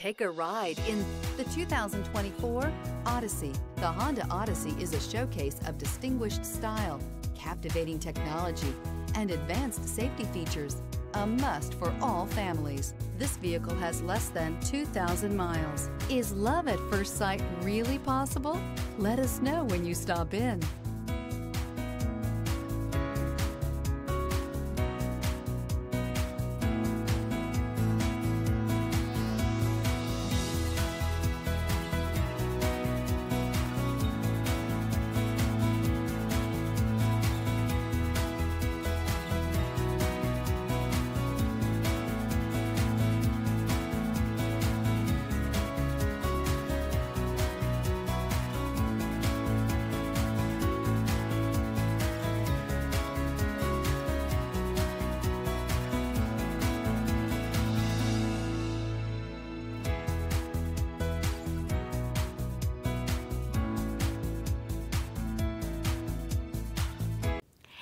Take a ride in the 2024 Odyssey. The Honda Odyssey is a showcase of distinguished style, captivating technology, and advanced safety features. A must for all families. This vehicle has less than 2,000 miles. Is love at first sight really possible? Let us know when you stop in.